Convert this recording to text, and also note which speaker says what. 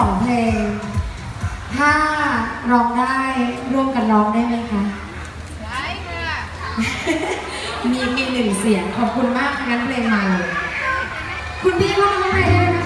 Speaker 1: องสองเพลง ถ้าร้องได้ร่วมกันร้องได้ไหมคะ
Speaker 2: ได้ค่ะ
Speaker 1: มีมีหนึ่งเสียงขอบคุณมากงั้นเพลงใหม่ คุณพี่ร้องเพลงได้ไหม